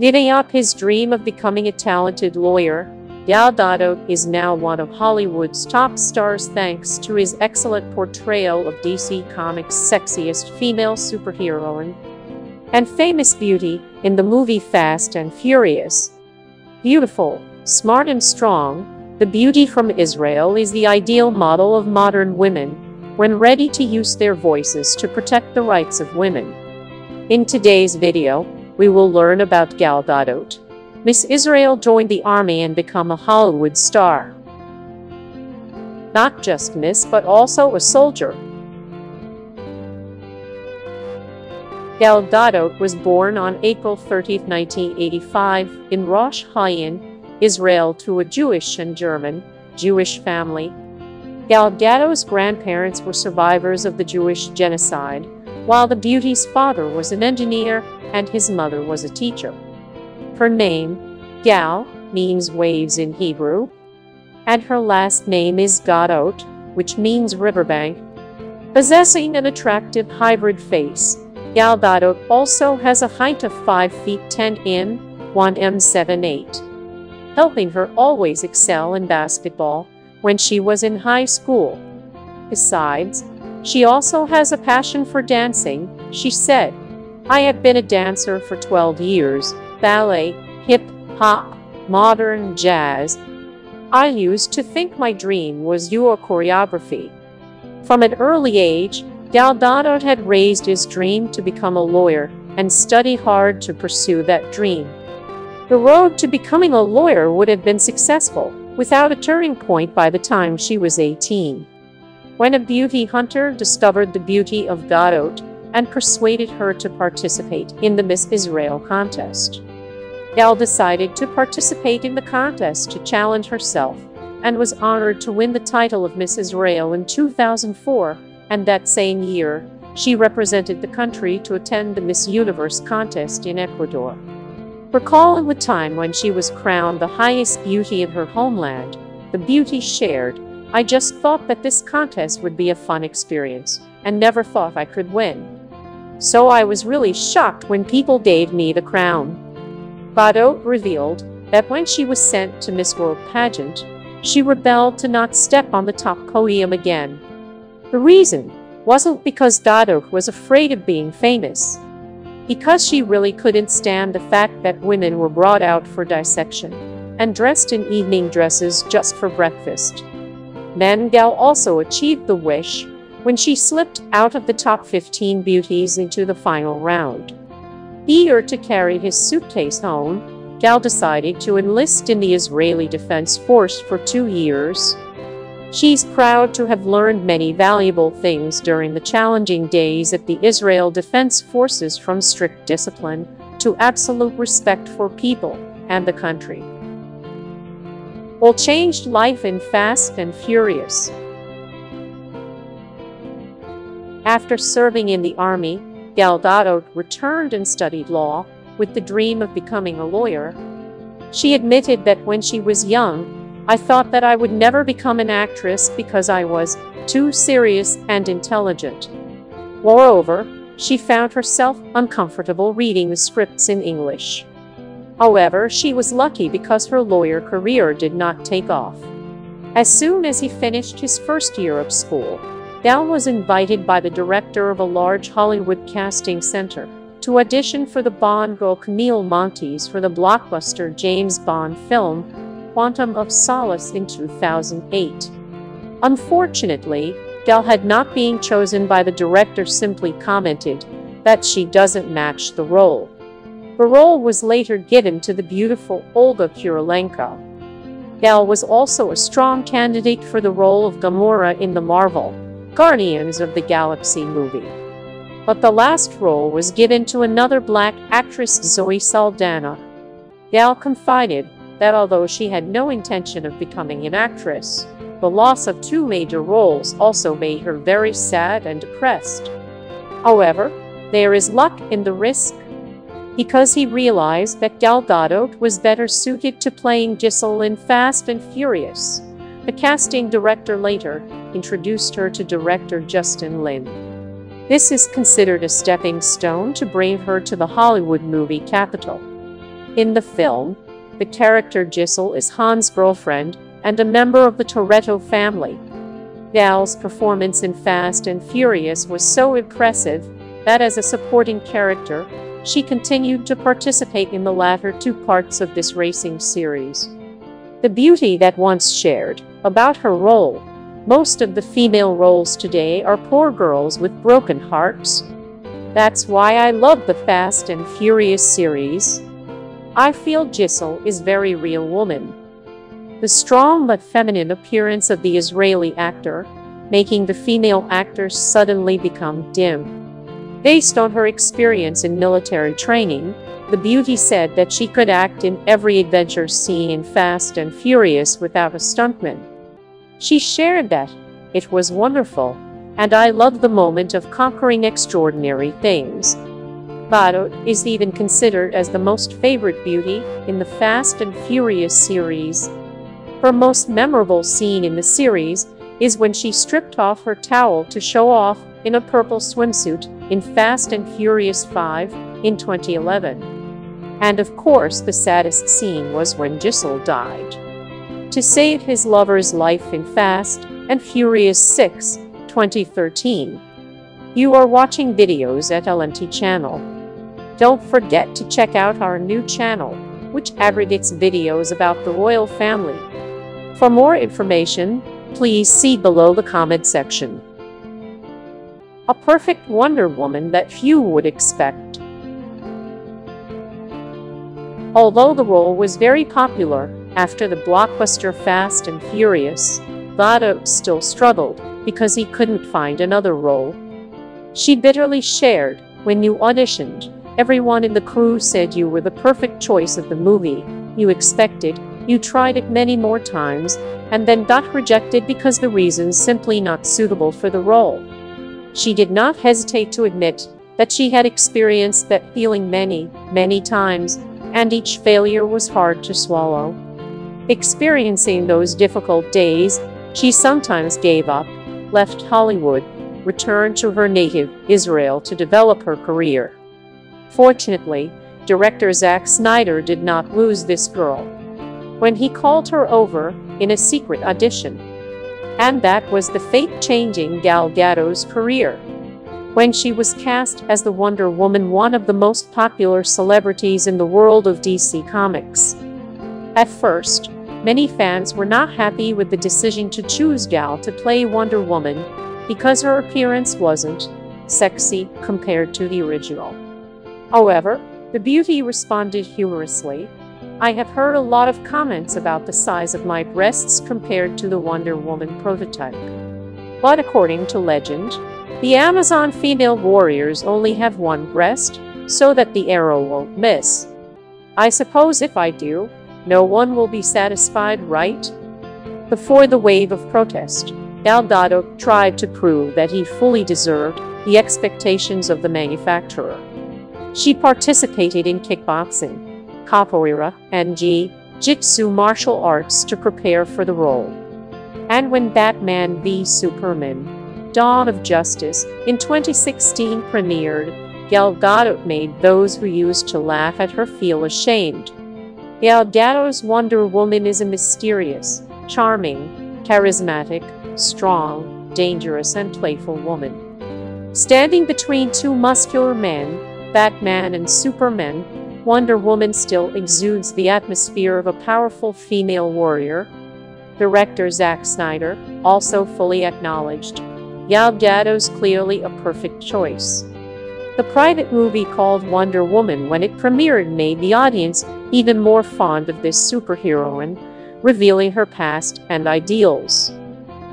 Giving up his dream of becoming a talented lawyer, Gadot is now one of Hollywood's top stars thanks to his excellent portrayal of DC Comics' sexiest female superheroine and famous beauty in the movie Fast and Furious. Beautiful, smart and strong, the beauty from Israel is the ideal model of modern women when ready to use their voices to protect the rights of women. In today's video, we will learn about Gal Gadot. Miss Israel joined the army and become a Hollywood star. Not just Miss, but also a soldier. Gal Gadot was born on April 30, 1985, in Rosh HaAyin, Israel to a Jewish and German Jewish family. Gal Gadot's grandparents were survivors of the Jewish genocide, while the beauty's father was an engineer and his mother was a teacher. Her name, Gal, means waves in Hebrew, and her last name is Gadot, which means riverbank. Possessing an attractive hybrid face, Gal Gadot also has a height of 5 feet 10 in 1 m 78, helping her always excel in basketball when she was in high school. Besides, she also has a passion for dancing, she said. I have been a dancer for 12 years, ballet, hip hop, modern jazz. I used to think my dream was your choreography. From an early age, Gal Gadot had raised his dream to become a lawyer and study hard to pursue that dream. The road to becoming a lawyer would have been successful without a turning point by the time she was 18. When a beauty hunter discovered the beauty of Gadot and persuaded her to participate in the Miss Israel contest. Gal decided to participate in the contest to challenge herself and was honored to win the title of Miss Israel in 2004 and that same year, she represented the country to attend the Miss Universe contest in Ecuador. Recalling the time when she was crowned the highest beauty in her homeland, the beauty shared, I just thought that this contest would be a fun experience, and never thought I could win. So I was really shocked when people gave me the crown. Gadot revealed that when she was sent to Miss World pageant, she rebelled to not step on the top podium again. The reason wasn't because Gadot was afraid of being famous. Because she really couldn't stand the fact that women were brought out for dissection and dressed in evening dresses just for breakfast. Gal also achieved the wish when she slipped out of the top 15 beauties into the final round. Eager to carry his suitcase home, Gal decided to enlist in the Israeli Defense Force for two years She's proud to have learned many valuable things during the challenging days at the Israel Defense Forces from strict discipline to absolute respect for people and the country. All changed life in Fast and Furious. After serving in the army, Gal returned and studied law with the dream of becoming a lawyer. She admitted that when she was young, I thought that I would never become an actress because I was too serious and intelligent. Moreover, she found herself uncomfortable reading the scripts in English. However, she was lucky because her lawyer career did not take off. As soon as he finished his first year of school, Gal was invited by the director of a large Hollywood casting center to audition for the Bond girl Camille Montes for the blockbuster James Bond film Quantum of Solace in 2008. Unfortunately, Gal had not been chosen by the director simply commented that she doesn't match the role. The role was later given to the beautiful Olga Kurylenko. Gal was also a strong candidate for the role of Gamora in the Marvel Guardians of the Galaxy movie. But the last role was given to another black actress Zoe Saldana. Gal confided that although she had no intention of becoming an actress, the loss of two major roles also made her very sad and depressed. However, there is luck in the risk. Because he realized that Gal Gadot was better suited to playing Giselle in Fast and Furious. The casting director later introduced her to director Justin Lin. This is considered a stepping stone to bring her to the Hollywood movie capital. In the film, the character Giselle is Han's girlfriend and a member of the Toretto family. Gal's performance in Fast and Furious was so impressive that as a supporting character, she continued to participate in the latter two parts of this racing series. The beauty that once shared about her role. Most of the female roles today are poor girls with broken hearts. That's why I love the Fast and Furious series. I feel Giselle is very real woman. The strong but feminine appearance of the Israeli actor, making the female actors suddenly become dim. Based on her experience in military training, the beauty said that she could act in every adventure scene in Fast and Furious without a stuntman. She shared that, it was wonderful, and I loved the moment of conquering extraordinary things. Gadot is even considered as the most favorite beauty in the Fast and Furious series. Her most memorable scene in the series is when she stripped off her towel to show off in a purple swimsuit in Fast and Furious 5 in 2011. And of course, the saddest scene was when Giselle died. To save his lover's life in Fast and Furious 6 2013. You are watching videos at LMT channel. Don't forget to check out our new channel, which aggregates videos about the royal family. For more information, please see below the comment section. A perfect Wonder Woman that few would expect. Although the role was very popular after the blockbuster Fast and Furious, Gadot still struggled because he couldn't find another role. She bitterly shared, when you auditioned, everyone in the crew said you were the perfect choice of the movie, you expected, you tried it many more times, and then got rejected because the reasons simply not suitable for the role. She did not hesitate to admit that she had experienced that feeling many, many times, and each failure was hard to swallow. Experiencing those difficult days, she sometimes gave up, left Hollywood, returned to her native, Israel, to develop her career. Fortunately, director Zack Snyder did not lose this girl. When he called her over in a secret audition, and that was the fate-changing Gal Gadot's career. When she was cast as the Wonder Woman one of the most popular celebrities in the world of DC Comics. At first, many fans were not happy with the decision to choose Gal to play Wonder Woman because her appearance wasn't sexy compared to the original. However, the beauty responded humorously I have heard a lot of comments about the size of my breasts compared to the Wonder Woman prototype. But according to legend, the Amazon female warriors only have one breast, so that the arrow won't miss. I suppose if I do, no one will be satisfied, right? Before the wave of protest, Gal tried to prove that he fully deserved the expectations of the manufacturer. She participated in kickboxing, capoeira, and jiu-jitsu martial arts to prepare for the role. And when Batman v Superman, Dawn of Justice, in 2016 premiered, Gal Gadot made those who used to laugh at her feel ashamed. Gal Gadot's Wonder Woman is a mysterious, charming, charismatic, strong, dangerous, and playful woman. Standing between two muscular men, Batman and Superman, Wonder Woman still exudes the atmosphere of a powerful female warrior. Director Zack Snyder also fully acknowledged Gal Gadot's clearly a perfect choice. The private movie called Wonder Woman when it premiered made the audience even more fond of this superheroine, revealing her past and ideals.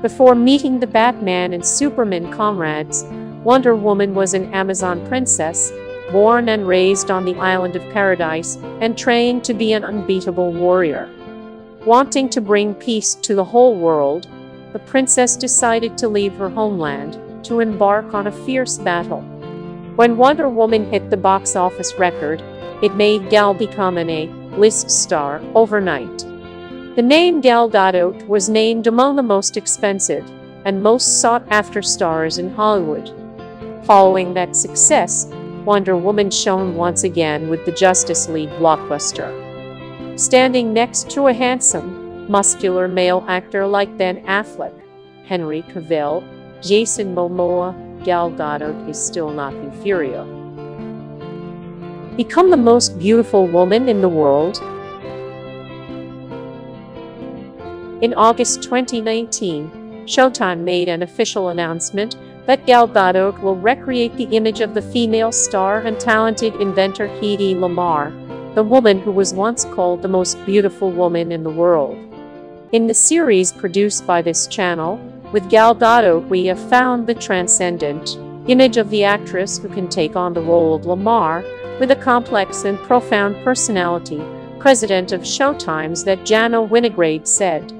Before meeting the Batman and Superman comrades, Wonder Woman was an Amazon princess born and raised on the island of paradise, and trained to be an unbeatable warrior. Wanting to bring peace to the whole world, the princess decided to leave her homeland to embark on a fierce battle. When Wonder Woman hit the box office record, it made Gal become an A-list star overnight. The name Gal Gadot was named among the most expensive and most sought-after stars in Hollywood. Following that success, Wonder Woman shone once again with the Justice League blockbuster. Standing next to a handsome, muscular male actor like Ben Affleck, Henry Cavill, Jason Momoa, Gal Gadot is still not inferior. Become the most beautiful woman in the world? In August 2019, Showtime made an official announcement that Gal Gadot will recreate the image of the female star and talented inventor Hedy Lamarr, the woman who was once called the most beautiful woman in the world. In the series produced by this channel, with Gal Gadot we have found the transcendent image of the actress who can take on the role of Lamarr with a complex and profound personality, president of Showtimes that Jana Winograd said.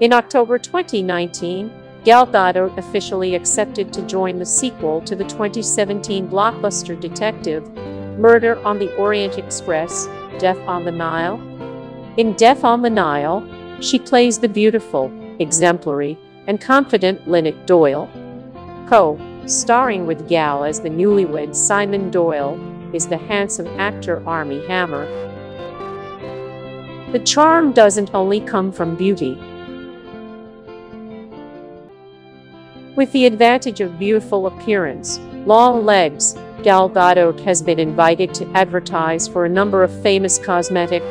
In October 2019, Gal Gadot officially accepted to join the sequel to the 2017 blockbuster detective Murder on the Orient Express, Death on the Nile. In Death on the Nile, she plays the beautiful, exemplary, and confident Linnet Doyle. Co-starring with Gal as the newlywed Simon Doyle, is the handsome actor Armie Hammer. The charm doesn't only come from beauty. With the advantage of beautiful appearance, long legs, Gal Gadot has been invited to advertise for a number of famous cosmetic,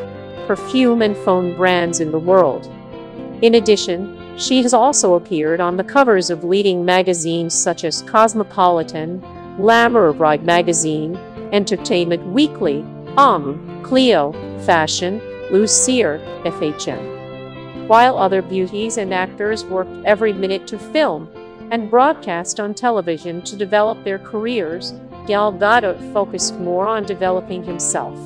perfume and phone brands in the world. In addition, she has also appeared on the covers of leading magazines such as Cosmopolitan, Glamour Bride magazine, Entertainment Weekly, Um, Clio, Fashion, Lucier, FHM. While other beauties and actors worked every minute to film and broadcast on television to develop their careers, Gal Gadot focused more on developing himself.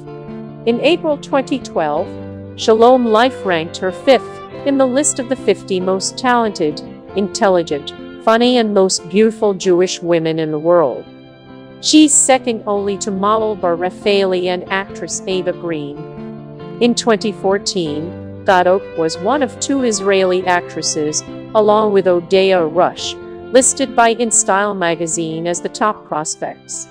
In April 2012, Shalom Life ranked her fifth in the list of the 50 most talented, intelligent, funny and most beautiful Jewish women in the world. She's second only to model Bar Refaeli and actress Eva Green. In 2014, Gadot was one of two Israeli actresses, along with Odeya Rush, listed by InStyle magazine as the top prospects.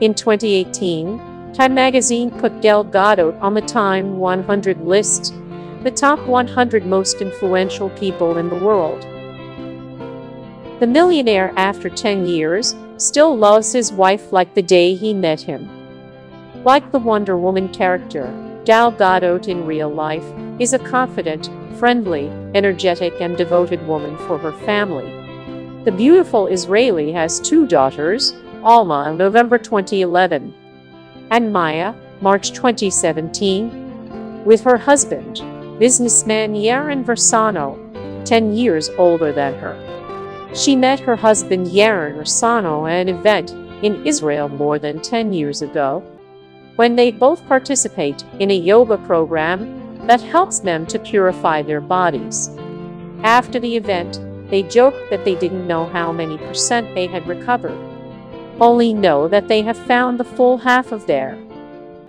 In 2018, Time magazine put Gal Gadot on the Time 100 list, the top 100 most influential people in the world. The millionaire, after 10 years, still loves his wife like the day he met him. Like the Wonder Woman character, Gal Gadot in real life is a confident, friendly, energetic and devoted woman for her family. The beautiful Israeli has two daughters, Alma in November 2011 and Maya, March 2017, with her husband, businessman Yaron Varsano, 10 years older than her. She met her husband Yaron Varsano at an event in Israel more than 10 years ago, when they both participate in a yoga program that helps them to purify their bodies. After the event, they joked that they didn't know how many percent they had recovered. Only know that they have found the full half of their.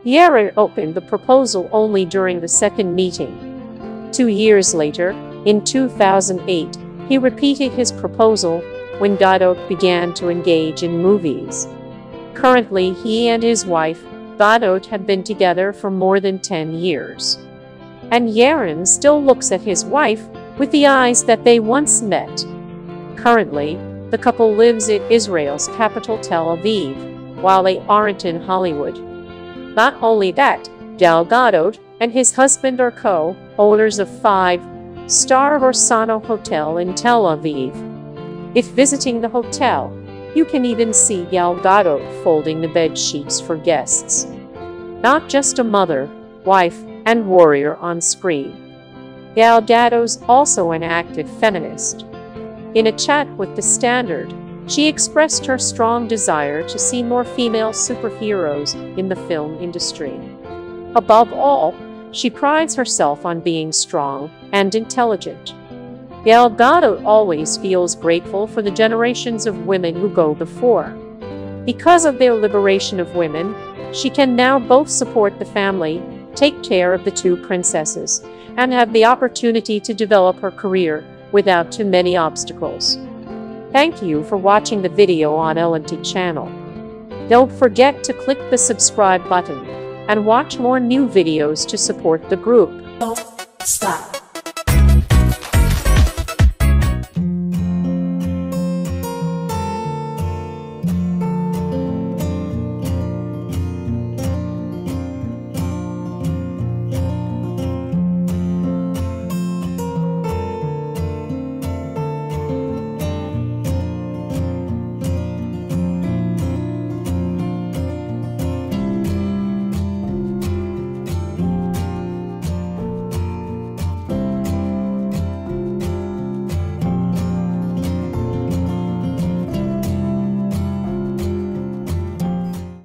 Yaron opened the proposal only during the second meeting. Two years later, in 2008, he repeated his proposal when Gadot began to engage in movies. Currently, he and his wife, Gadot, have been together for more than 10 years. And Yaron still looks at his wife with the eyes that they once met. Currently, the couple lives in Israel's capital Tel Aviv, while they aren't in Hollywood. Not only that, Gal Gadot and his husband are co-owners of five Star Varsano Hotel in Tel Aviv. If visiting the hotel, you can even see Gal Gadot folding the bed sheets for guests. Not just a mother, wife, and warrior on screen. Gal Gadot's also an active feminist. In a chat with The Standard, she expressed her strong desire to see more female superheroes in the film industry. Above all, she prides herself on being strong and intelligent. Gal Gadot always feels grateful for the generations of women who go before. Because of their liberation of women, she can now both support the family, take care of the two princesses, and have the opportunity to develop her career without too many obstacles. Thank you for watching the video on LMT channel. Don't forget to click the subscribe button and watch more new videos to support the group. Stop.